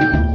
Música